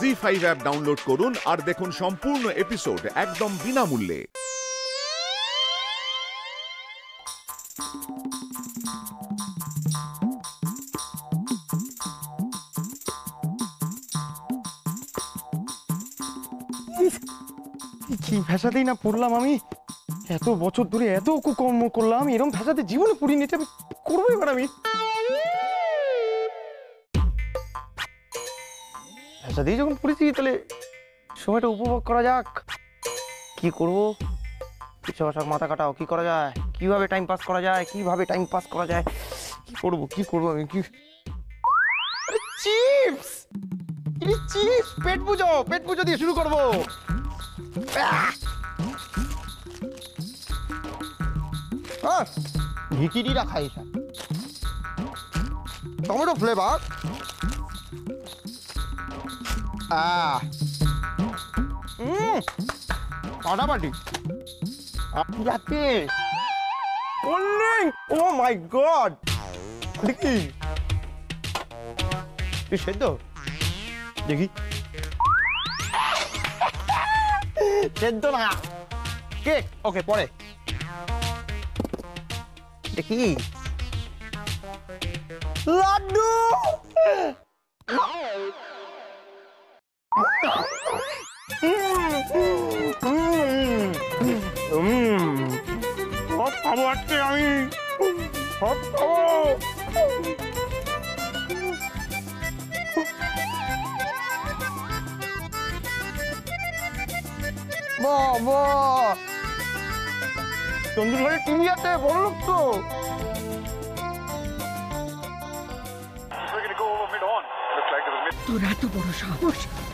জি five app download করুন আর দেখুন সম্পূর্ণ এপিসোড একদম বিনামূল্যে। কি ভেসাতেই না পড়লাম আমি? এত বছর ধরে এত কুকর্ম করলাম এরকম ভেসাতে জীবনে পড়িনি, এটা আমি করব এবার আমি। ভেসাতেই যখন পড়েছি তাহলে সময়টা উপভোগ করা যাক। কি করব? বছর মাথা কাটাও, কি করা যায়? কীভাবে টাইম পাস করা যায়? কীভাবে টাইম পাস করা যায়? কি করব কি করব আমি? কি চিপস! চিপস! পেট পুজো পেট পুজো দিয়ে শুরু করব। ভিকিরিরা খাই টমেটো ফ্লেভার ফাটাফাটি যাচ্ছে। Oh my god. দেখি। তুই সেদ্ধ? দেখি। সেদ্ধ না। কেক? ওকে, পরে। দেখি। লাড্ডু! সব খাব আজকে আমি সব খাব বাবা চন্দ্র ঘরে আছে বড় লোক তো We're going to go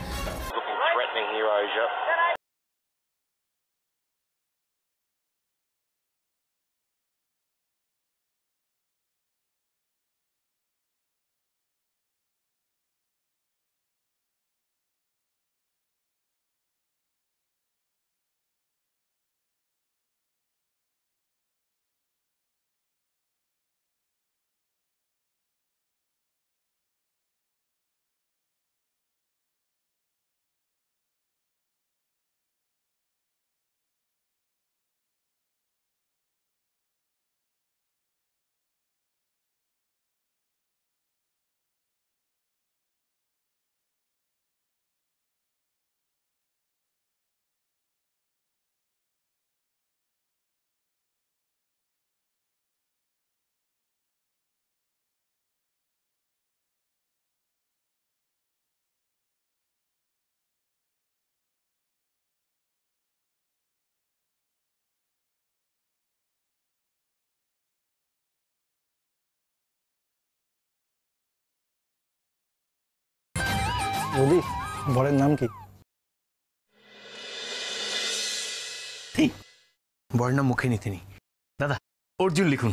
বলি? বরের নাম কি? বরের নাম মুখে নিতে নি দাদা অর্জুন লিখুন।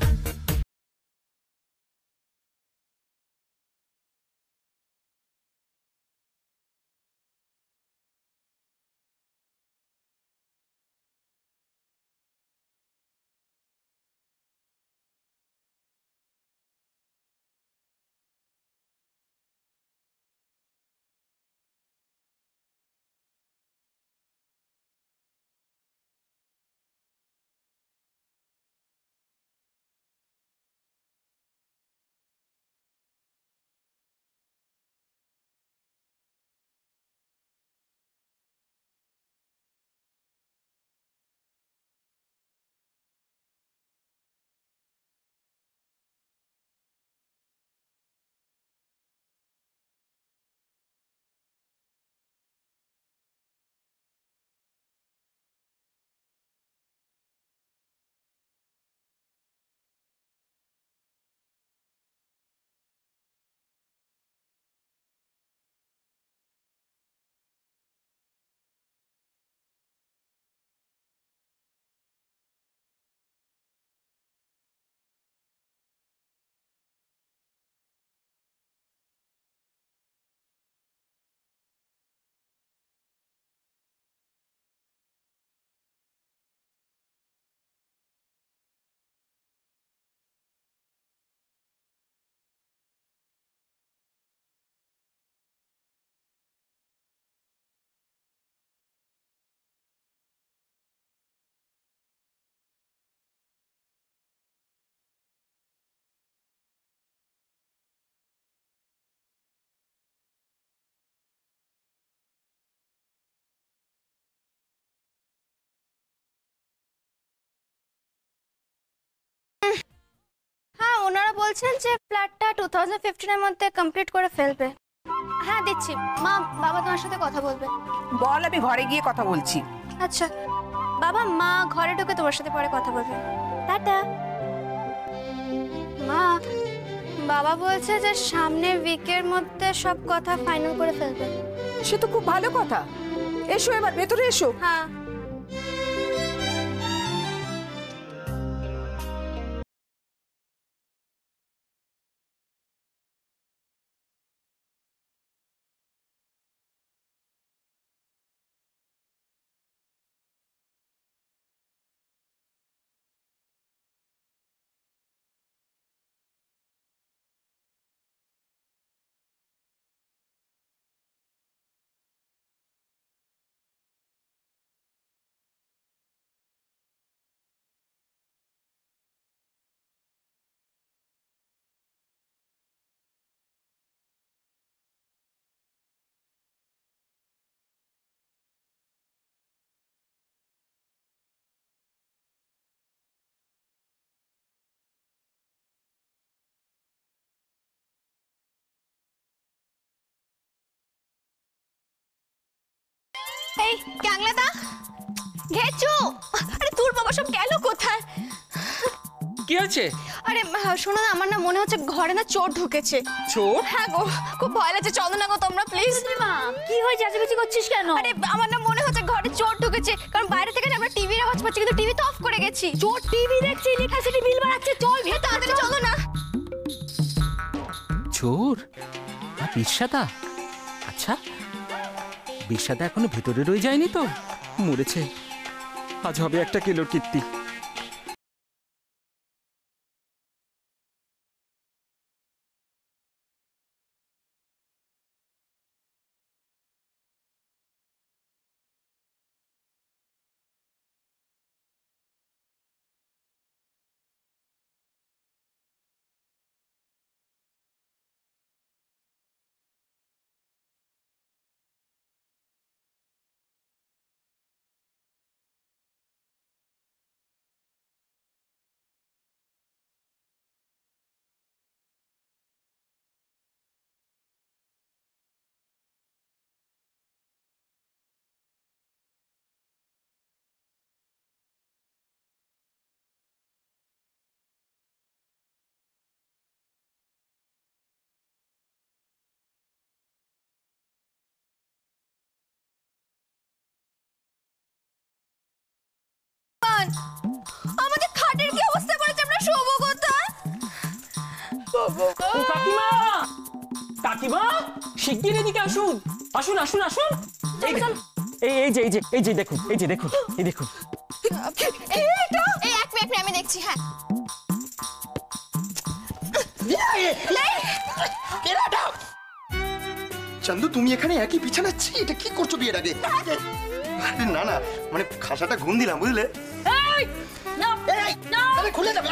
বলছেন যে ফ্ল্যাটটা টু থাউজেন্ড ফিফটিনের মধ্যে কমপ্লিট করে ফেলবে। হ্যাঁ দিচ্ছি। মা বাবা তোমার সাথে কথা বলবে। বল আমি ঘরে গিয়ে কথা বলছি। আচ্ছা। বাবা মা ঘরে ঢুকে তোমার সাথে পরে কথা বলবে। টাটা। মা বাবা বলছে যে সামনের উইকের মধ্যে সব কথা ফাইনাল করে ফেলবে। সে তো খুব ভালো কথা। এসো এবার ভেতরে এসো। হ্যাঁ। এই ক্যাংলাদা ঘেচু। আরে তোর বাবা সব গেল কোথায়? কি হয়েছে? আরে শোনো না আমার না মনে হচ্ছে ঘরে না চোর ঢুকেছে। চোর? হ্যাঁ গো খুব ভয় লাগছে। চলো না গো তোমরা প্লিজ মা কি হয়ে চেঁচামেচি করছিস কেন? আরে আমার না মনে হচ্ছে ঘরে চোর ঢুকেছে। কারণ বাইরে থেকে আমরা টিভির আওয়াজ পাচ্ছি কিন্তু টিভি তো অফ করে গেছি। চোর টিভি দেখছি ইলেকট্রিসিটি বিল বাড়াচ্ছে চল ভেতরে তাড়াতাড়ি চলো। না। চোর? আর বিরসাদা আচ্ছা বিরসাদা এখনও ভেতরে রয়ে যায়নি তো? মরেছে। আজ হবে একটা কেলোর কীর্তি। কাকিমা! কাকিমা! শিগগির এদিকে আসুন। আসুন আসুন আসুন। এই এই এই যে এই যে এই যে দেখুন এই যে দেখুন এই দেখুন। এই এক মিনিট আমি দেখছি হ্যাঁ। চান্দু তুমি এখানে একই বিছানাচ্ছি এটা কি করছ বিয়ের আগে? না না মানে খাসাটা ঘুম দিলাম বুঝলে? খুলে যাবে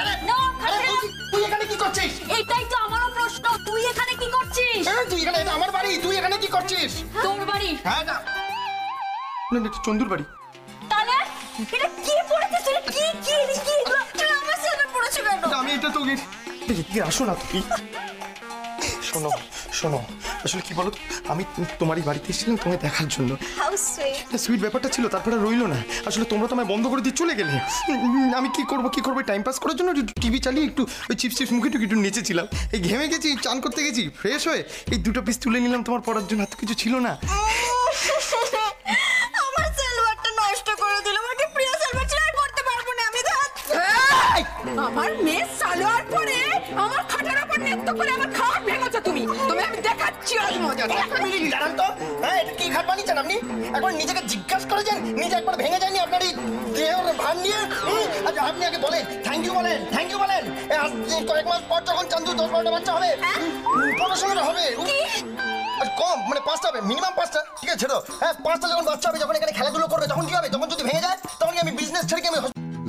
এখানে এটা আমার বাড়ি তুই এখানে কি করছিস? তোর বাড়ি? হ্যাঁ না না, এটা চন্দুর বাড়ি। তাহলে এটা কি পড়েছিস তুই কি কি কি? তুই আমার সাথে পড়েছিস কেন? আমি এটা তোকে এদিকে আসো না তুমি। শোনো শোনো। আসলে কি বলো তো, আমি তোমারই বাড়িতে এসেছিলাম তোমায় দেখার জন্য। সুইট ব্যাপারটা ছিল তারপরে রইল না। আসলে তোমরা তো আমায় বন্ধ করে দিয়ে চলে গেলে। আমি কি করব কি করব? টাইম পাস করার জন্য টিভি চালিয়ে একটু ওই চিপস চিপস মুখে একটু একটু নেচেছিলাম। এই ঘেমে গেছি চান করতে গেছি ফ্রেশ হয়ে এই দুটো পিস তুলে নিলাম তোমার পড়ার জন্য এত কিছু ছিল না। আমার মেয়ে সালোয়ার পরে আমার খাটের উপর নৃত্য করে আমার খাট ভেঙেছো তুমি। তুমি আমি দেখাচ্ছি আজ মজা জানান তো। হ্যাঁ এটা কি ঘাট বানিয়েছেন আপনি? একবার নিজেকে জিজ্ঞাসা করেছেন নিজে একবার ভেঙে যায়নি আপনার এই দেহের ভান নিয়ে? আচ্ছা আপনি আগে বলেন। থ্যাংক ইউ বলেন থ্যাংক ইউ বলেন। আজ কয়েক মাস পর যখন চান্দু দশ বারোটা বাচ্চা হবে উম, পড়াশোনাটা হবে। আর কম মানে পাঁচটা হবে মিনিমাম পাঁচটা। ঠিক আছে ছেড়ো হ্যাঁ পাঁচটা যখন বাচ্চা হবে যখন এখানে খেলাধুলো করবে তখন কি হবে? তখন যদি ভেঙে যায় তখন কি আমি বিজনেস ছেড়ে কি আমি